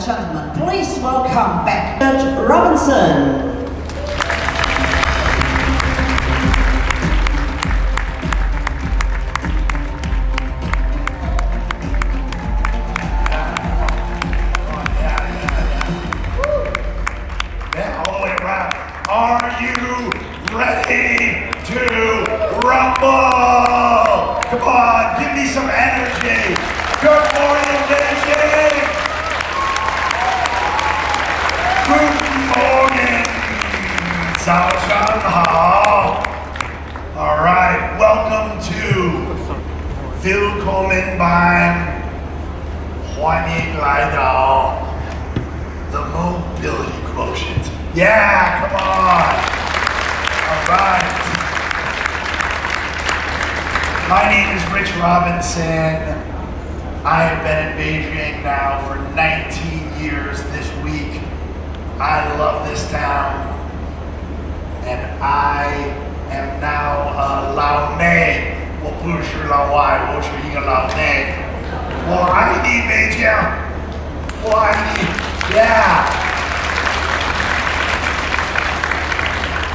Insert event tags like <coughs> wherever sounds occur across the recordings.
gentlemen, please welcome back Judge Robinson.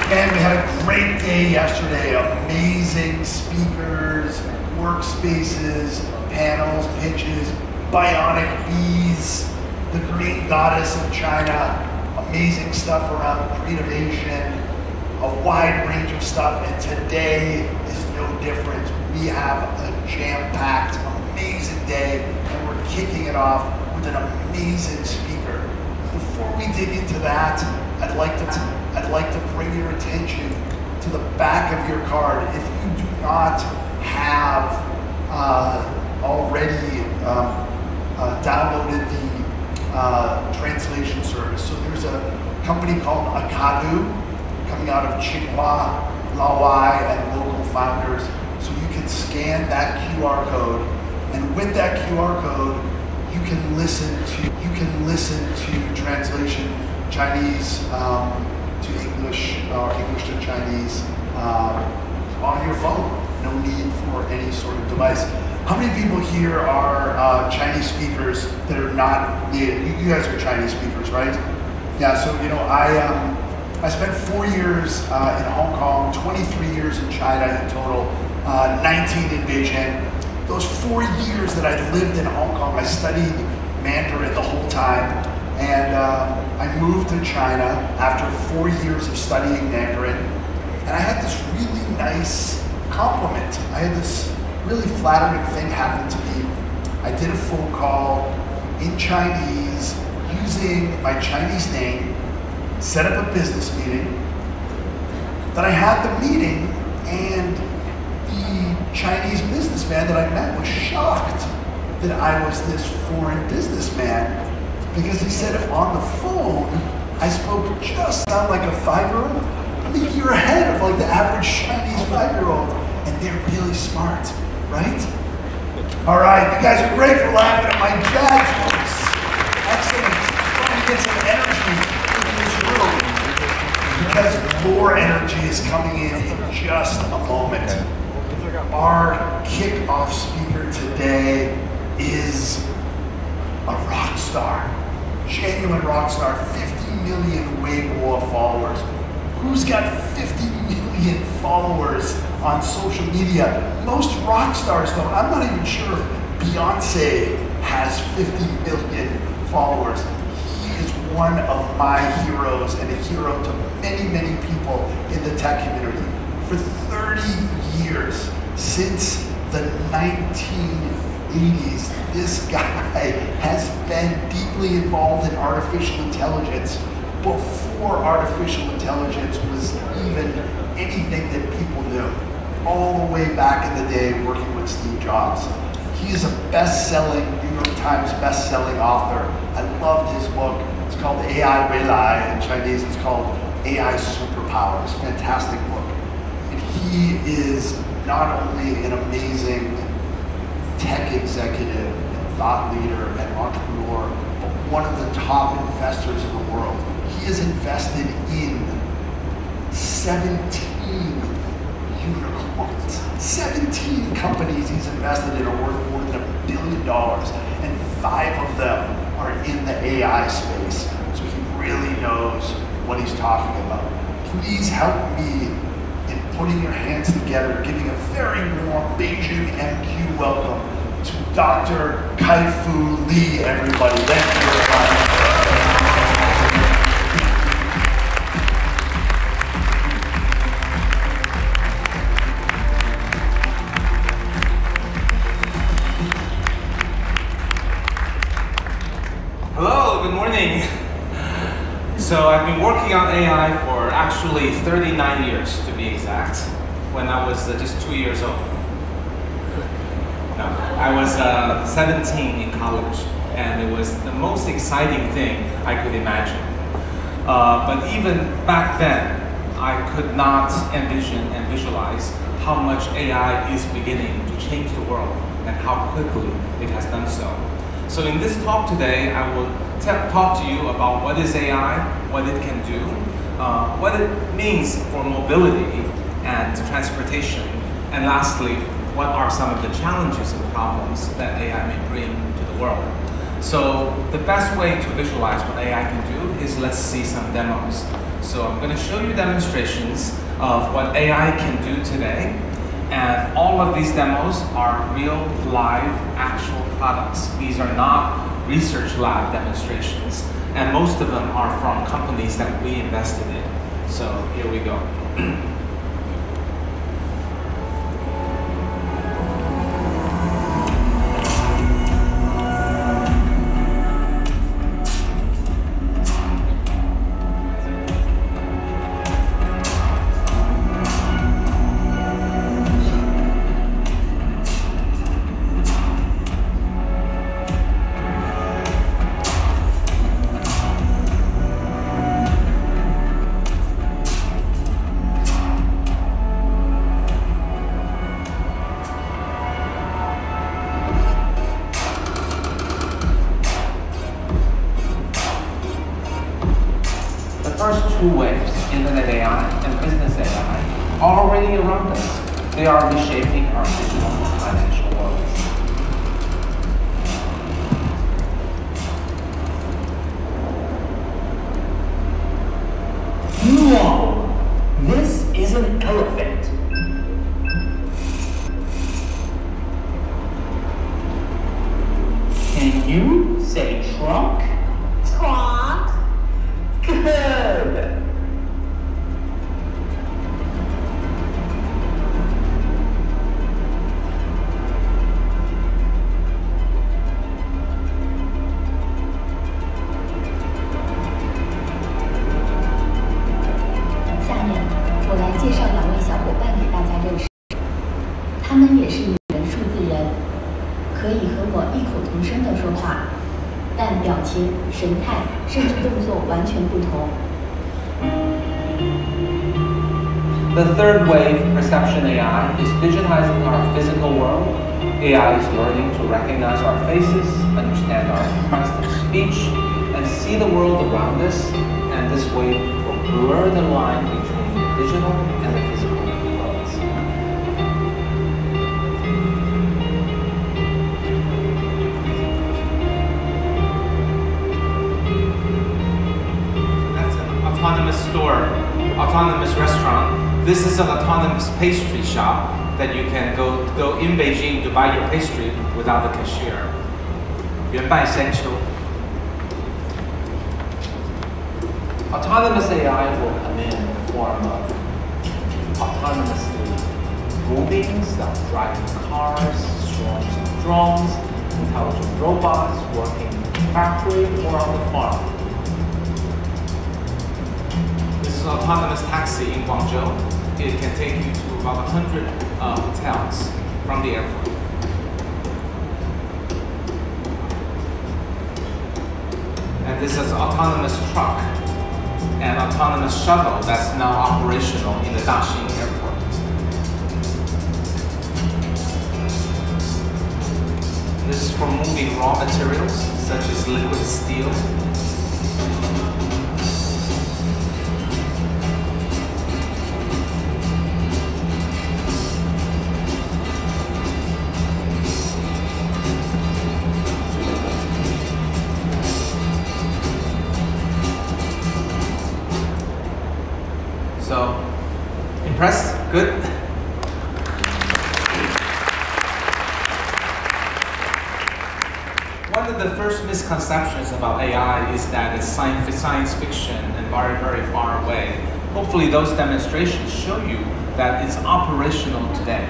And we had a great day yesterday. Amazing speakers, workspaces, panels, pitches, bionic bees, the green goddess of China. Amazing stuff around creativation, a wide range of stuff. And today is no different. We have a jam-packed, amazing day, and we're kicking it off with an amazing speaker. Before we dig into that, I'd like to I'd like to bring your attention to the back of your card. If you do not have uh, already um, uh, downloaded the uh, translation service, so there's a company called Akadu coming out of Tsinghua, Lawai, and local founders. So you can scan that QR code, and with that QR code, you can listen to you can listen to translation Chinese um, English or English to Chinese um, on your phone. No need for any sort of device. How many people here are uh, Chinese speakers that are not? You, you guys are Chinese speakers, right? Yeah. So you know, I um, I spent four years uh, in Hong Kong, 23 years in China in total, uh, 19 in Beijing those four years that I lived in Hong Kong, I studied Mandarin the whole time. And um, I moved to China after four years of studying Mandarin. And I had this really nice compliment. I had this really flattering thing happen to me. I did a phone call in Chinese using my Chinese name, set up a business meeting. Then I had the meeting and the Chinese businessman that I met was shocked that I was this foreign businessman because he said on the phone I spoke just sound like a five-year-old. I'm you're ahead of like the average Chinese five-year-old, and they're really smart, right? All right, you guys are great for laughing at my dad jokes. Excellent. Trying to get some energy into this room because more energy is coming in in just a moment. Our kickoff speaker today is a rock star, genuine rock star, 50 million Weibo followers. Who's got 50 million followers on social media? Most rock stars, though, I'm not even sure if Beyonce has 50 million followers. He is one of my heroes and a hero to many, many people in the tech community. For 30 years, since the 1980s, this guy has been deeply involved in artificial intelligence before artificial intelligence was even anything that people knew. All the way back in the day working with Steve Jobs. He is a best-selling, New York Times best-selling author. I loved his book. It's called AI Weilai. In Chinese, it's called AI Superpowers. Fantastic book. And he is not only an amazing tech executive and thought leader and entrepreneur, but one of the top investors in the world. He has invested in 17 unicorns. 17 companies he's invested in are worth more than a billion dollars, and five of them are in the AI space, so he really knows what he's talking about. Please help me putting your hands together, giving a very warm Beijing MQ welcome to Dr. Kai-Fu everybody. Thank you very much. Hello, good morning. So I've been working on AI for actually 39 years to be exact, when I was uh, just two years old. No, I was uh, 17 in college, and it was the most exciting thing I could imagine. Uh, but even back then, I could not envision and visualize how much AI is beginning to change the world and how quickly it has done so. So in this talk today, I will talk to you about what is AI, what it can do, uh, what it means for mobility and transportation, and lastly, what are some of the challenges and problems that AI may bring to the world. So the best way to visualize what AI can do is let's see some demos. So I'm going to show you demonstrations of what AI can do today. And all of these demos are real, live, actual products. These are not research lab demonstrations. And most of them are from companies that we invested in. So here we go. <clears throat> autonomous store, autonomous restaurant. This is an autonomous pastry shop that you can go go in Beijing to buy your pastry without the cashier. 原拜山丘. Autonomous AI will come in the form of autonomously moving, self-driving cars, swarms of drones, intelligent robots working in the factory or on the farm. Autonomous taxi in Guangzhou. It can take you to about 100 uh, hotels from the airport. And this is autonomous truck and autonomous shuttle that's now operational in the Daxing airport. This is for moving raw materials such as liquid steel So, impressed? Good? One of the first misconceptions about AI is that it's science, fiction and very, very far away. Hopefully those demonstrations show you that it's operational today.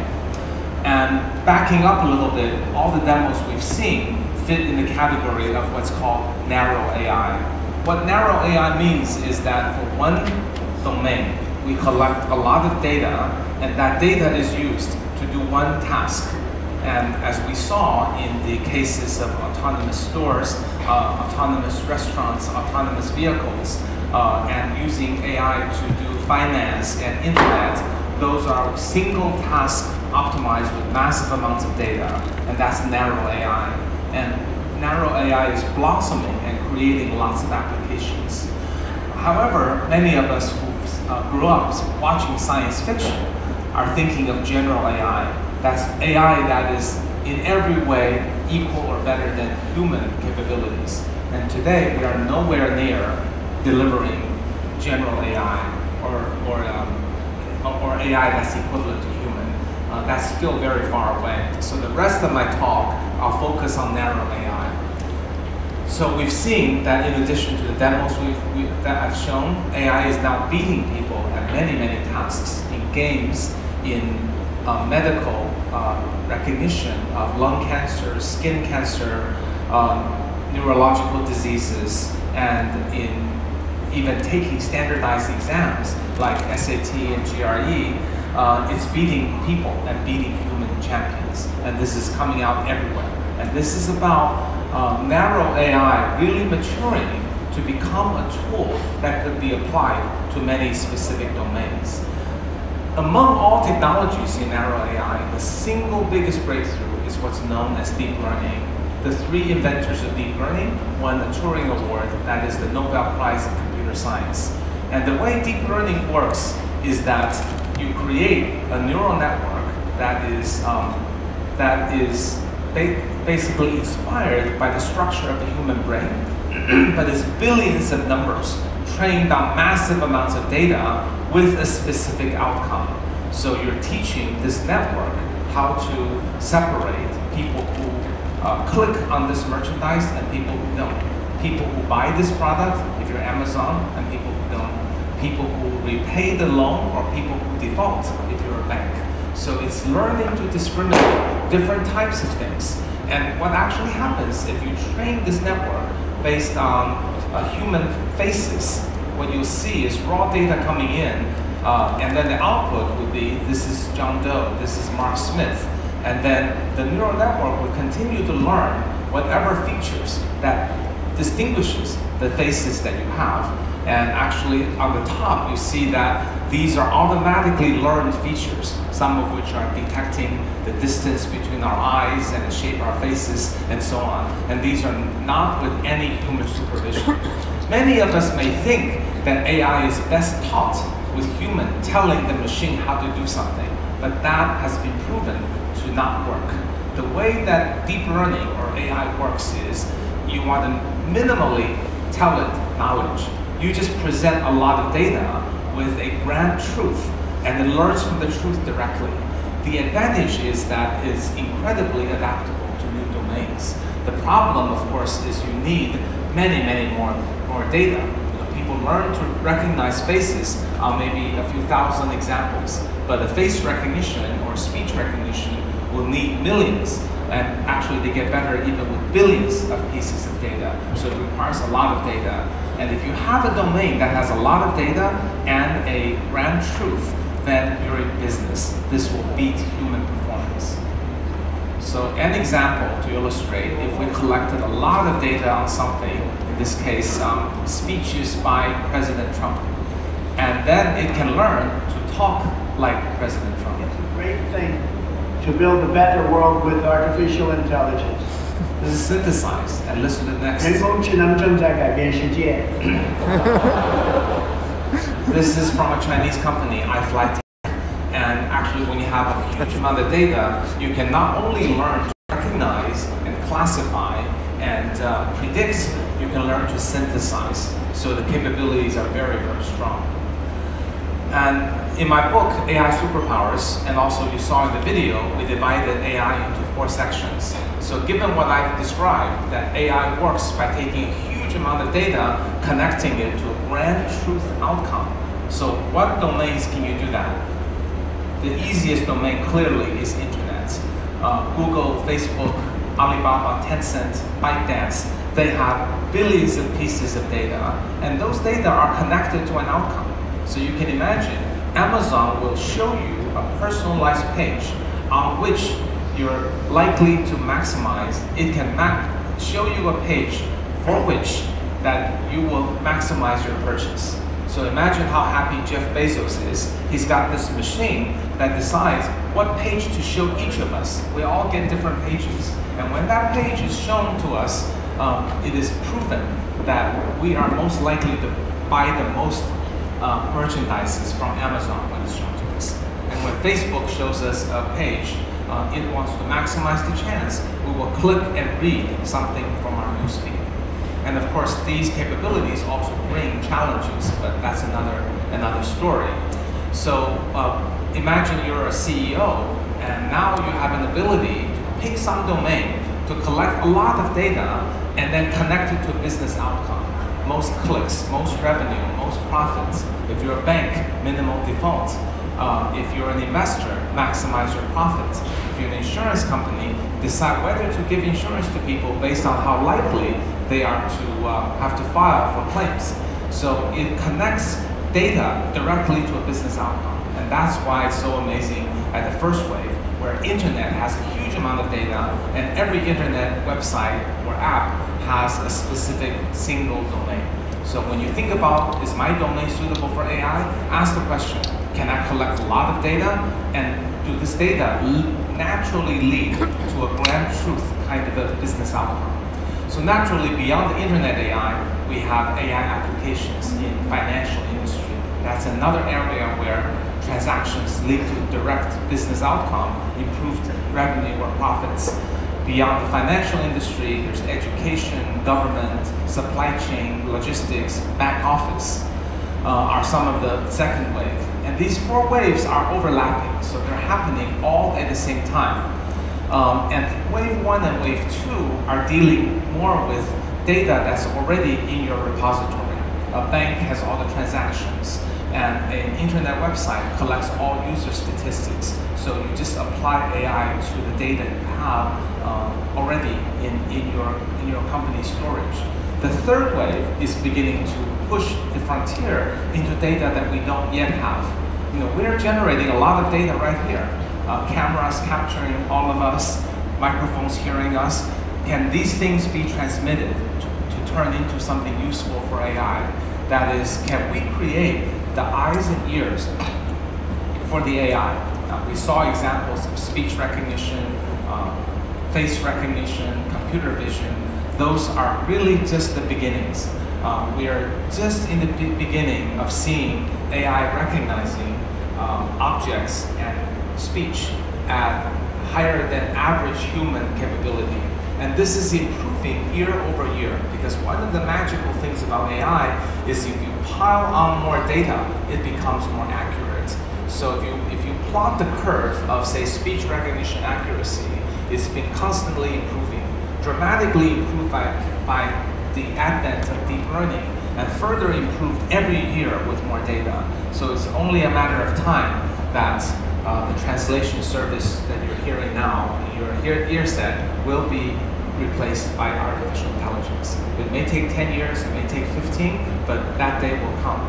And backing up a little bit, all the demos we've seen fit in the category of what's called narrow AI. What narrow AI means is that for one domain, we collect a lot of data, and that data is used to do one task. And as we saw in the cases of autonomous stores, uh, autonomous restaurants, autonomous vehicles, uh, and using AI to do finance and internet, those are single task optimized with massive amounts of data, and that's narrow AI. And narrow AI is blossoming and creating lots of applications. However, many of us uh, grew up watching science fiction are thinking of general AI. That's AI that is in every way equal or better than human capabilities. And today, we are nowhere near delivering general AI or, or, um, or AI that's equivalent to human. Uh, that's still very far away. So the rest of my talk, I'll focus on narrow AI. So we've seen that in addition to the demos we've, we, that I've shown, AI is now beating people at many, many tasks in games, in uh, medical uh, recognition of lung cancer, skin cancer, um, neurological diseases, and in even taking standardized exams like SAT and GRE, uh, it's beating people and beating human champions. And this is coming out everywhere. And this is about uh, narrow AI really maturing to become a tool that could be applied to many specific domains. Among all technologies in narrow AI, the single biggest breakthrough is what's known as deep learning. The three inventors of deep learning won the Turing Award, that is the Nobel Prize in Computer Science. And the way deep learning works is that you create a neural network that is, um, that is basically inspired by the structure of the human brain, <clears throat> but it's billions of numbers trained on massive amounts of data with a specific outcome. So you're teaching this network how to separate people who uh, click on this merchandise and people who don't. People who buy this product, if you're Amazon, and people who don't. People who repay the loan or people who default, if. So it's learning to discriminate different types of things. And what actually happens if you train this network based on uh, human faces, what you'll see is raw data coming in, uh, and then the output would be, this is John Doe, this is Mark Smith, and then the neural network will continue to learn whatever features that distinguishes the faces that you have. And actually on the top, you see that these are automatically learned features, some of which are detecting the distance between our eyes and the shape of our faces and so on. And these are not with any human supervision. <coughs> Many of us may think that AI is best taught with human telling the machine how to do something, but that has been proven to not work. The way that deep learning or AI works is you want to minimally tell it knowledge. You just present a lot of data with a ground truth and it learns from the truth directly. The advantage is that it's incredibly adaptable to new domains. The problem, of course, is you need many, many more, more data. You know, people learn to recognize faces on maybe a few thousand examples, but the face recognition or speech recognition will need millions. And actually, they get better even with billions of pieces of data. So it requires a lot of data. And if you have a domain that has a lot of data and a ground truth, then you're in business. This will beat human performance. So an example to illustrate, if we collected a lot of data on something, in this case, um, speeches by President Trump, and then it can learn to talk like President Trump. It's a great thing to build a better world with artificial intelligence synthesize and listen to the next. <laughs> This is from a Chinese company, iFlytek. And actually, when you have a huge amount of data, you can not only learn to recognize and classify and uh, predict, you can learn to synthesize. So the capabilities are very, very strong. And in my book, AI Superpowers, and also you saw in the video, we divided AI into four sections. So given what I've described, that AI works by taking a huge amount of data, connecting it to a ground truth outcome. So what domains can you do that? The easiest domain clearly is internet. Uh, Google, Facebook, Alibaba, Tencent, ByteDance, they have billions of pieces of data, and those data are connected to an outcome. So you can imagine, Amazon will show you a personalized page on which you're likely to maximize. It can show you a page for which that you will maximize your purchase. So imagine how happy Jeff Bezos is. He's got this machine that decides what page to show each of us. We all get different pages. And when that page is shown to us, um, it is proven that we are most likely to buy the most uh, merchandises from Amazon when it's shown to us. And when Facebook shows us a page, uh, it wants to maximize the chance, we will click and read something from our newsfeed. And of course, these capabilities also bring challenges, but that's another, another story. So uh, imagine you're a CEO, and now you have an ability to pick some domain to collect a lot of data and then connect it to a business outcome. Most clicks, most revenue, most profits. If you're a bank, minimal default. Uh, if you're an investor, maximize your profits. If you're an insurance company, decide whether to give insurance to people based on how likely they are to uh, have to file for claims. So it connects data directly to a business outcome. And that's why it's so amazing at the first wave, where internet has a huge amount of data and every internet website or app has a specific single domain. So when you think about, is my domain suitable for AI? Ask the question, can I collect a lot of data? And do this data naturally lead to a ground truth kind of a business outcome? So naturally, beyond the internet AI, we have AI applications in financial industry. That's another area where transactions lead to direct business outcome, improved revenue or profits. Beyond the financial industry, there's education, government, supply chain, logistics, back office uh, are some of the second wave. And these four waves are overlapping, so they're happening all at the same time. Um, and wave one and wave two are dealing more with data that's already in your repository. A bank has all the transactions, and an internet website collects all user statistics. So you just apply AI to the data you have um, already in, in, your, in your company's storage. The third wave is beginning to push the frontier into data that we don't yet have. You know, we're generating a lot of data right here uh, cameras capturing all of us, microphones hearing us. Can these things be transmitted to, to turn into something useful for AI? That is, can we create the eyes and ears for the AI? Uh, we saw examples of speech recognition, uh, face recognition, computer vision. Those are really just the beginnings. Uh, we are just in the beginning of seeing AI recognizing um, objects and speech at higher than average human capability. And this is improving year over year because one of the magical things about AI is if you pile on more data, it becomes more accurate. So if you, if you plot the curve of, say, speech recognition accuracy, it's been constantly improving, dramatically improved by, by the advent of deep learning, and further improved every year with more data. So it's only a matter of time that uh, the translation service that you're hearing now your ear, ear will be replaced by artificial intelligence. It may take 10 years, it may take 15, but that day will come.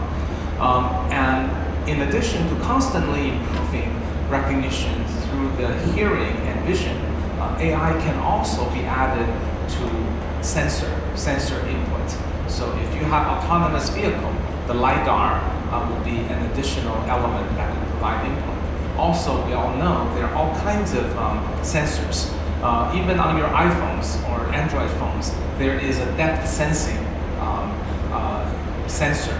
Um, and in addition to constantly improving recognition through the hearing and vision, uh, AI can also be added to sensor, sensor input. So if you have autonomous vehicle, the LiDAR uh, will be an additional element that will provide input. Also, we all know there are all kinds of um, sensors. Uh, even on your iPhones or Android phones, there is a depth sensing um, uh, sensor.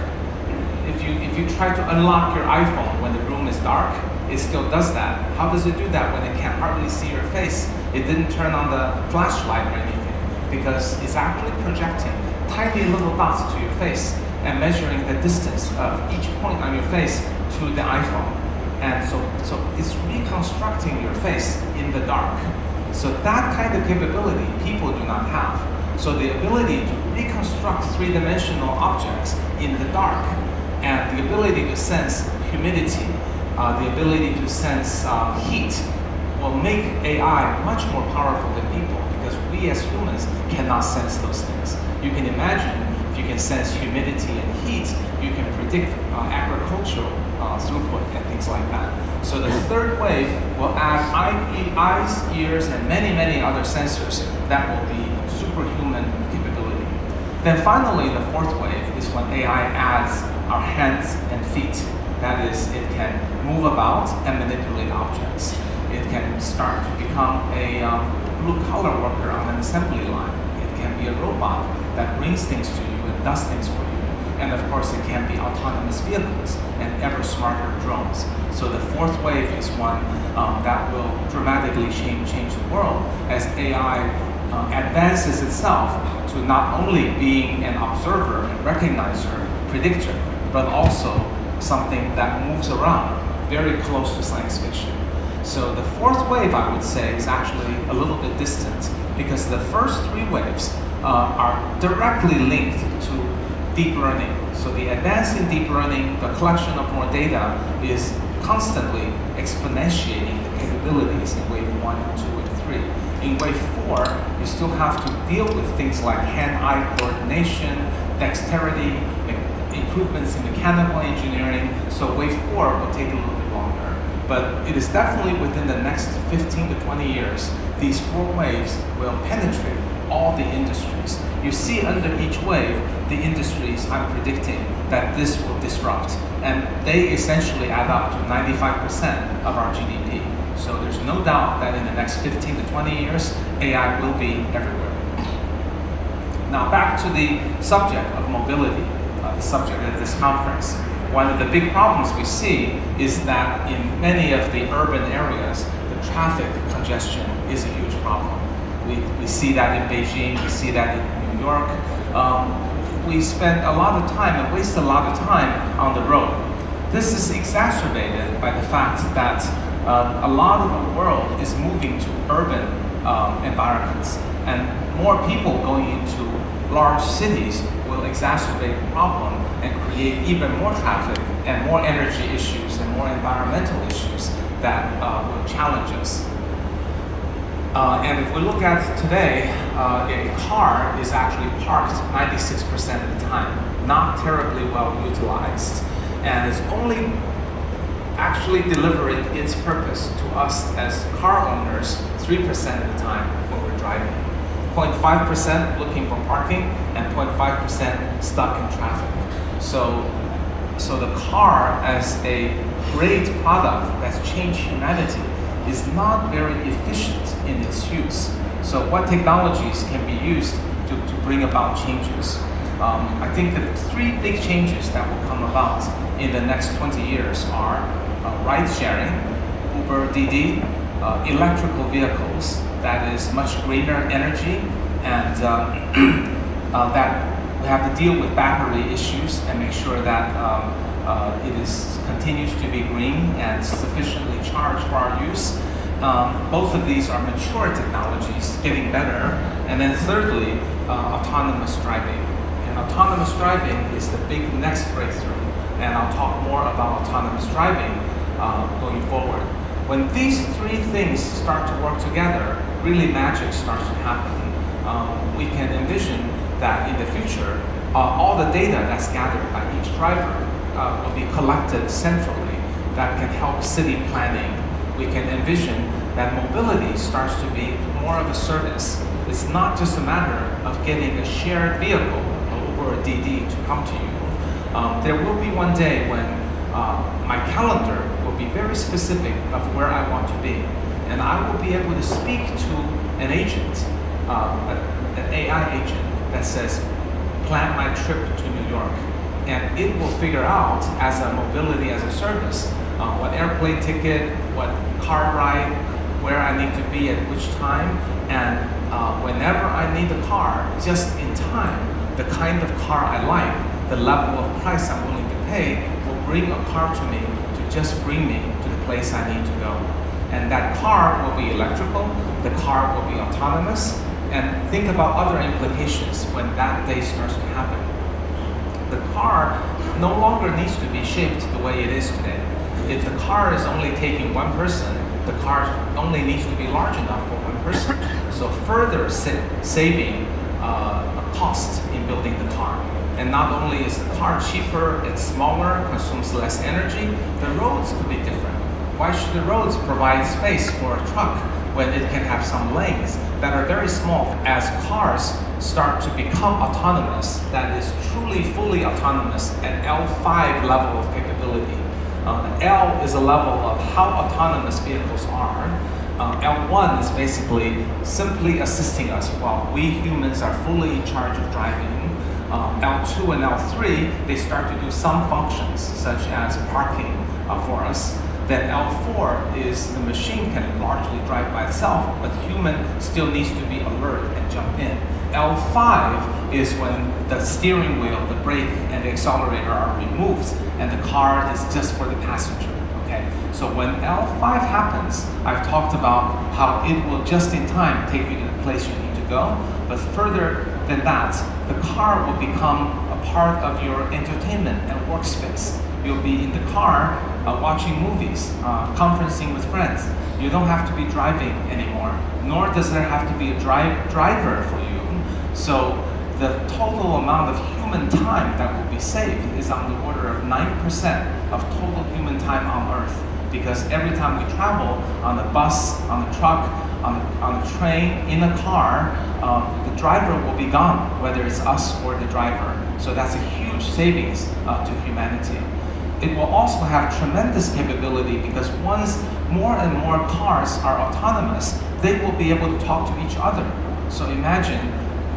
If you, if you try to unlock your iPhone when the room is dark, it still does that. How does it do that when it can't hardly see your face? It didn't turn on the flashlight or anything because it's actually projecting tiny little dots to your face and measuring the distance of each point on your face to the iPhone. And so, so it's reconstructing your face in the dark. So that kind of capability people do not have. So the ability to reconstruct three-dimensional objects in the dark and the ability to sense humidity, uh, the ability to sense uh, heat will make AI much more powerful than people we as humans cannot sense those things. You can imagine if you can sense humidity and heat, you can predict uh, agricultural uh, throughput and things like that. So the third wave will add eyes, ears, and many, many other sensors that will be superhuman capability. Then finally, the fourth wave is when AI adds our hands and feet. That is, it can move about and manipulate objects. It can start to become a um, blue-collar worker on an assembly line. It can be a robot that brings things to you and does things for you. And of course, it can be autonomous vehicles and ever smarter drones. So the fourth wave is one um, that will dramatically change, change the world as AI uh, advances itself to not only being an observer and recognizer, predictor, but also something that moves around very close to science fiction. So the fourth wave, I would say, is actually a little bit distant because the first three waves uh, are directly linked to deep learning. So the advance in deep learning, the collection of more data is constantly exponentiating the capabilities in wave one, two, and three. In wave four, you still have to deal with things like hand-eye coordination, dexterity, improvements in mechanical engineering. So wave four will take a. But it is definitely within the next 15 to 20 years, these four waves will penetrate all the industries. You see under each wave, the industries I'm predicting that this will disrupt. And they essentially add up to 95% of our GDP. So there's no doubt that in the next 15 to 20 years, AI will be everywhere. Now back to the subject of mobility, uh, the subject of this conference. One of the big problems we see is that in many of the urban areas, the traffic congestion is a huge problem. We, we see that in Beijing, we see that in New York. Um, we spend a lot of time and waste a lot of time on the road. This is exacerbated by the fact that uh, a lot of the world is moving to urban um, environments and more people going into large cities will exacerbate the problem and create even more traffic and more energy issues and more environmental issues that uh, will challenge us. Uh, and if we look at today, uh, a car is actually parked 96% of the time, not terribly well utilized, and is only actually delivering its purpose to us as car owners 3% of the time when we're driving. 0.5% looking for parking, and 0.5% stuck in traffic. So, so the car as a great product that's changed humanity is not very efficient in its use. So what technologies can be used to, to bring about changes? Um, I think the three big changes that will come about in the next 20 years are uh, ride sharing, Uber, Didi, uh, electrical vehicles that is much greener energy and uh, <clears throat> uh, that we have to deal with battery issues and make sure that um, uh, it is continues to be green and sufficiently charged for our use. Um, both of these are mature technologies, getting better. And then thirdly, uh, autonomous driving. And autonomous driving is the big next breakthrough. And I'll talk more about autonomous driving uh, going forward. When these three things start to work together, really magic starts to happen. Um, we can envision that in the future, uh, all the data that's gathered by each driver uh, will be collected centrally that can help city planning. We can envision that mobility starts to be more of a service. It's not just a matter of getting a shared vehicle or a Didi to come to you. Um, there will be one day when uh, my calendar will be very specific of where I want to be. And I will be able to speak to an agent, uh, an AI agent that says, plan my trip to New York. And it will figure out as a mobility as a service, uh, what airplane ticket, what car ride, where I need to be at which time, and uh, whenever I need a car, just in time, the kind of car I like, the level of price I'm willing to pay, will bring a car to me to just bring me to the place I need to go. And that car will be electrical, the car will be autonomous, and think about other implications when that day starts to happen. The car no longer needs to be shaped the way it is today. If the car is only taking one person, the car only needs to be large enough for one person. So further sa saving uh, a cost in building the car. And not only is the car cheaper, it's smaller, consumes less energy, the roads could be different. Why should the roads provide space for a truck when it can have some lanes that are very small? As cars start to become autonomous, that is truly fully autonomous at L5 level of capability. Uh, L is a level of how autonomous vehicles are. Uh, L1 is basically simply assisting us while we humans are fully in charge of driving uh, L2 and L3, they start to do some functions, such as parking uh, for us. Then L4 is the machine can largely drive by itself, but human still needs to be alert and jump in. L5 is when the steering wheel, the brake, and the accelerator are removed, and the car is just for the passenger. Okay, so when L5 happens, I've talked about how it will just in time take you to the place you need to go, but further than that, the car will become a part of your entertainment and workspace. You'll be in the car uh, watching movies, uh, conferencing with friends. You don't have to be driving anymore, nor does there have to be a dri driver for you. So the total amount of human time that will be saved is on the order of 9% of total human time on Earth. Because every time we travel on a bus, on a truck, on, on a train, in a car, um, the driver will be gone, whether it's us or the driver. So that's a huge savings uh, to humanity. It will also have tremendous capability because once more and more cars are autonomous, they will be able to talk to each other. So imagine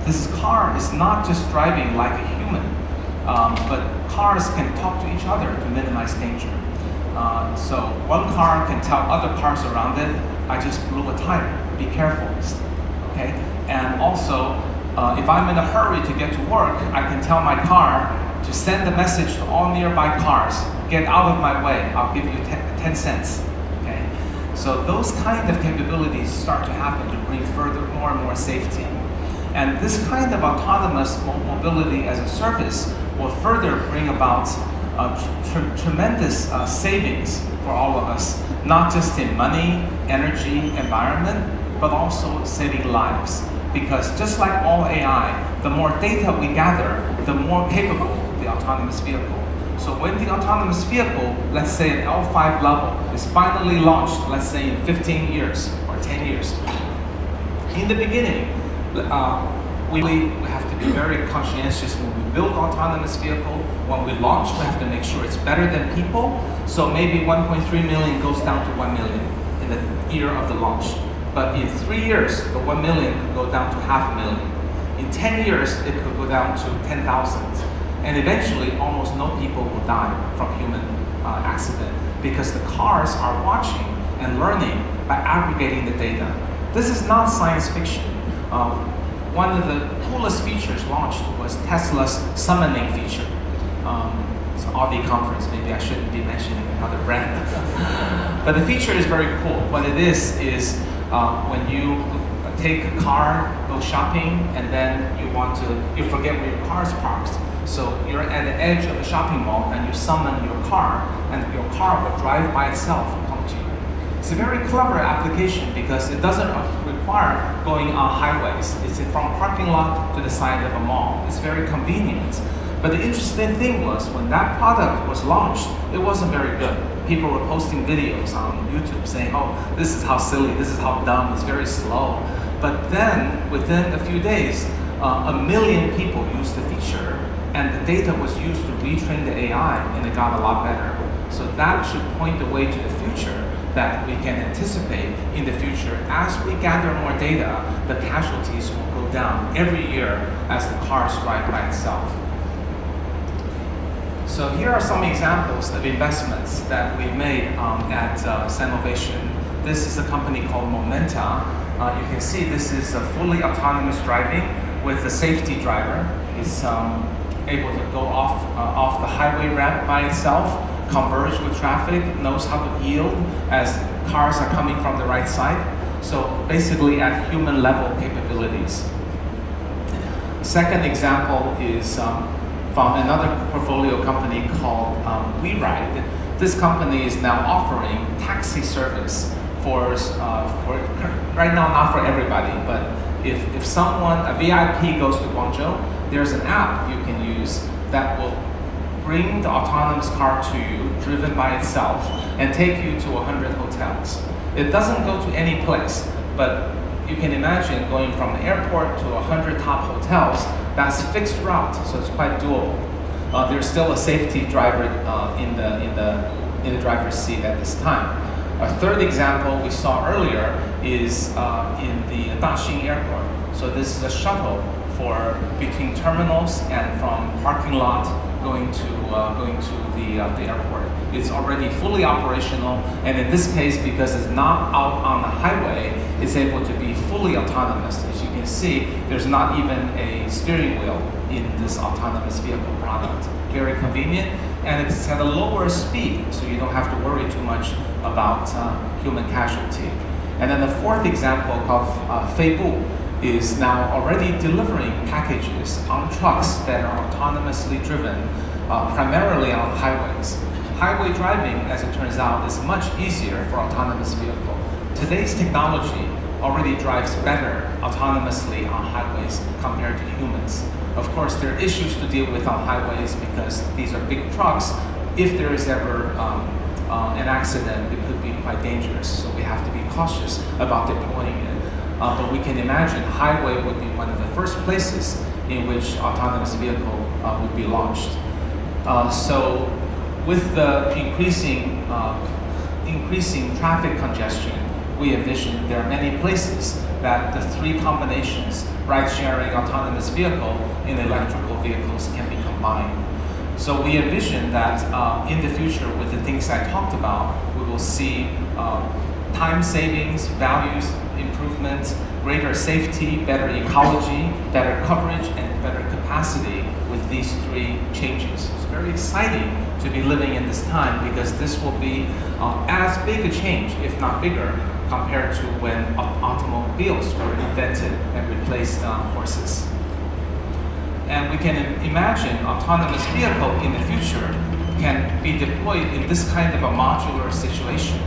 this car is not just driving like a human, um, but cars can talk to each other to minimize danger. Uh, so one car can tell other cars around it, I just blew a tire, be careful, okay? And also, uh, if I'm in a hurry to get to work, I can tell my car to send a message to all nearby cars, get out of my way, I'll give you 10, 10 cents, okay? So those kind of capabilities start to happen to bring further more and more safety. And this kind of autonomous mobility as a service will further bring about uh, tr tremendous uh, savings for all of us, not just in money, energy, environment, but also saving lives. Because just like all AI, the more data we gather, the more capable autonomous vehicle. So when the autonomous vehicle, let's say at L5 level, is finally launched, let's say in 15 years or 10 years, in the beginning, uh, we, we have to be very conscientious when we build autonomous vehicle. When we launch, we have to make sure it's better than people. So maybe 1.3 million goes down to 1 million in the year of the launch. But in three years, the 1 million could go down to half a million. In 10 years, it could go down to 10,000. And eventually, almost no people will die from human uh, accident because the cars are watching and learning by aggregating the data. This is not science fiction. Um, one of the coolest features launched was Tesla's summoning feature. Um, it's an Audi conference, maybe I shouldn't be mentioning another brand. <laughs> but the feature is very cool. What it is, is uh, when you take a car, go shopping, and then you want to, you forget where your car is parked. So you're at the edge of the shopping mall and you summon your car, and your car will drive by itself and come to you. It's a very clever application because it doesn't require going on highways. It's from parking lot to the side of a mall. It's very convenient. But the interesting thing was when that product was launched, it wasn't very good. People were posting videos on YouTube saying, oh, this is how silly, this is how dumb, it's very slow. But then, within a few days, uh, a million people used the feature and the data was used to retrain the AI and it got a lot better. So that should point the way to the future that we can anticipate in the future as we gather more data, the casualties will go down every year as the cars drive by itself. So here are some examples of investments that we made um, at uh, Sinovation. This is a company called Momenta. Uh, you can see this is a fully autonomous driving with a safety driver. It's um, able to go off, uh, off the highway ramp by itself, converge with traffic, knows how to yield as cars are coming from the right side. So basically at human level capabilities. Second example is um, from another portfolio company called um, WeRide. This company is now offering taxi service for, uh, for right now not for everybody, but if, if someone, a VIP goes to Guangzhou, there's an app you use that will bring the autonomous car to you, driven by itself, and take you to 100 hotels. It doesn't go to any place, but you can imagine going from the airport to 100 top hotels, that's a fixed route, so it's quite doable. Uh, there's still a safety driver uh, in, the, in, the, in the driver's seat at this time. A third example we saw earlier is uh, in the Daxing Airport. So this is a shuttle for between terminals and from parking lot going to uh, going to the uh, the airport. It's already fully operational, and in this case, because it's not out on the highway, it's able to be fully autonomous. As you can see, there's not even a steering wheel in this autonomous vehicle product. Very convenient, and it's at a lower speed, so you don't have to worry too much about uh, human casualty. And then the fourth example of uh, Feibu is now already delivering packages on trucks that are autonomously driven, uh, primarily on highways. Highway driving, as it turns out, is much easier for autonomous vehicle. Today's technology already drives better autonomously on highways compared to humans. Of course, there are issues to deal with on highways because these are big trucks. If there is ever um, uh, an accident, it could be quite dangerous. So we have to be cautious about deploying it. Uh, but we can imagine highway would be one of the first places in which autonomous vehicle uh, would be launched. Uh, so with the increasing, uh, increasing traffic congestion, we envision there are many places that the three combinations, ride-sharing, autonomous vehicle, and electrical vehicles can be combined. So we envision that uh, in the future, with the things I talked about, we will see uh, time savings, values, greater safety, better ecology, better coverage, and better capacity with these three changes. It's very exciting to be living in this time because this will be uh, as big a change, if not bigger, compared to when automobiles were invented and replaced uh, horses. And we can imagine autonomous vehicle in the future can be deployed in this kind of a modular situation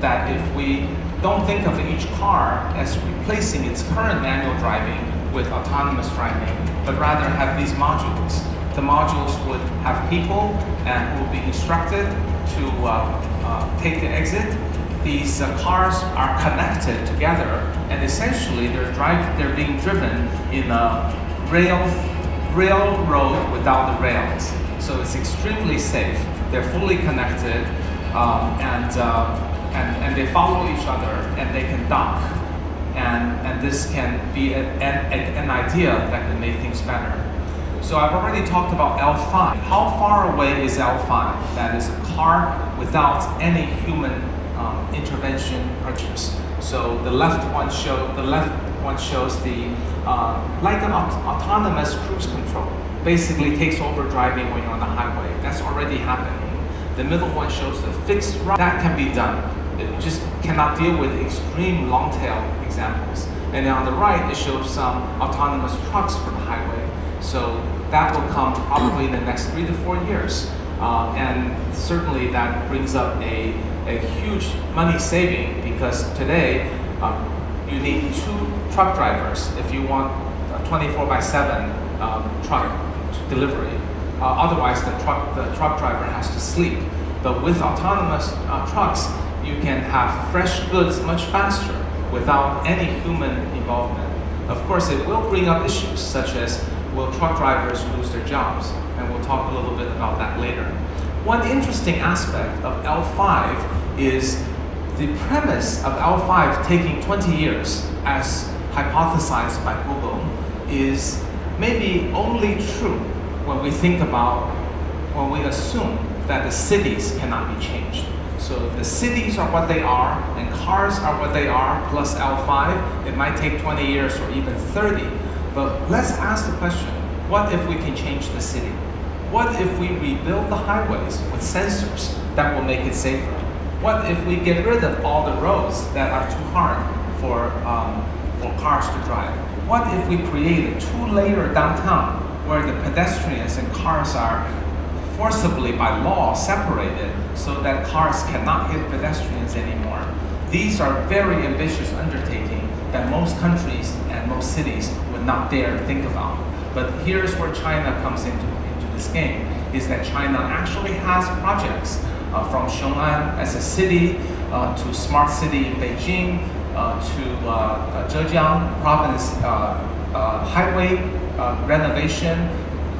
that if we don't think of each car as replacing its current manual driving with autonomous driving, but rather have these modules. The modules would have people and will be instructed to uh, uh, take the exit. These uh, cars are connected together, and essentially they're drive they're being driven in a rail railroad without the rails. So it's extremely safe. They're fully connected, um, and uh, and, and they follow each other and they can dock. And, and this can be an, an, idea that can make things better. So I've already talked about L5. How far away is L5? That is a car without any human um, intervention purchase. So the left one show the left one shows the uh, like an aut autonomous cruise control. Basically takes over driving when you're on the highway. That's already happening. The middle one shows the fixed route. That can be done just cannot deal with extreme long tail examples. And then on the right, it shows some autonomous trucks for the highway. So that will come probably in the next three to four years. Uh, and certainly that brings up a, a huge money saving because today uh, you need two truck drivers if you want a 24 by 7 um, truck delivery. Uh, otherwise, the truck, the truck driver has to sleep. But with autonomous uh, trucks, you can have fresh goods much faster without any human involvement. Of course, it will bring up issues such as will truck drivers lose their jobs? And we'll talk a little bit about that later. One interesting aspect of L5 is the premise of L5 taking 20 years, as hypothesized by Google, is maybe only true when we think about, when we assume that the cities cannot be changed. So if the cities are what they are and cars are what they are, plus L5, it might take 20 years or even 30. But let's ask the question, what if we can change the city? What if we rebuild the highways with sensors that will make it safer? What if we get rid of all the roads that are too hard for, um, for cars to drive? What if we create a two-layer downtown where the pedestrians and cars are forcibly by law separated so that cars cannot hit pedestrians anymore? These are very ambitious undertakings that most countries and most cities would not dare think about. But here's where China comes into, into this game, is that China actually has projects uh, from Xiong'an as a city uh, to smart city in Beijing uh, to uh, uh, Zhejiang province uh, highway renovation.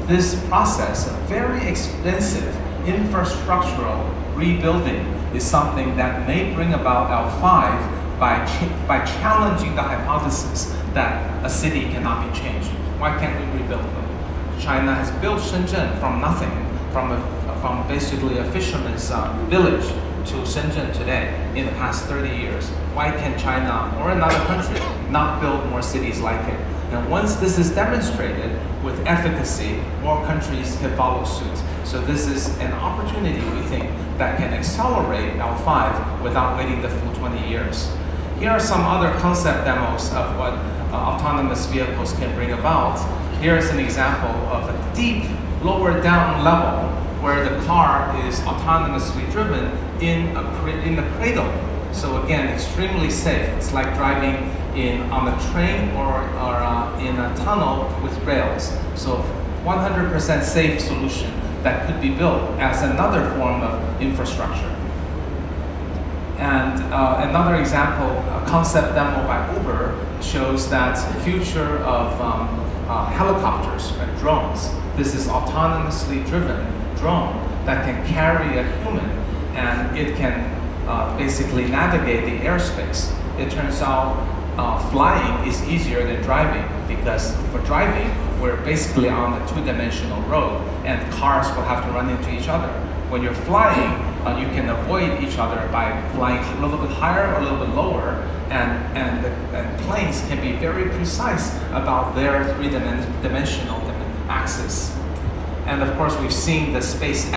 This process of very expensive infrastructural rebuilding is something that may bring about L5 by, ch by challenging the hypothesis that a city cannot be changed. Why can't we rebuild them? China has built Shenzhen from nothing, from, a, from basically a fisherman's uh, village to Shenzhen today in the past 30 years. Why can China or another country not build more cities like it? And once this is demonstrated with efficacy, more countries can follow suit. So this is an opportunity, we think, that can accelerate L5 without waiting the full 20 years. Here are some other concept demos of what uh, autonomous vehicles can bring about. Here is an example of a deep, lower down level where the car is autonomously driven in, a, in the cradle. So again, extremely safe. It's like driving in on a train or, or uh, in a tunnel with rails. So 100% safe solution that could be built as another form of infrastructure. And uh, another example, a concept demo by Uber, shows that future of um, uh, helicopters and drones. This is autonomously driven drone that can carry a human and it can uh, basically navigate the airspace. It turns out uh, flying is easier than driving because for driving, we're basically on a two-dimensional road and cars will have to run into each other. When you're flying, uh, you can avoid each other by flying a little bit higher or a little bit lower and, and, the, and planes can be very precise about their three-dimensional axis. And of course, we've seen the space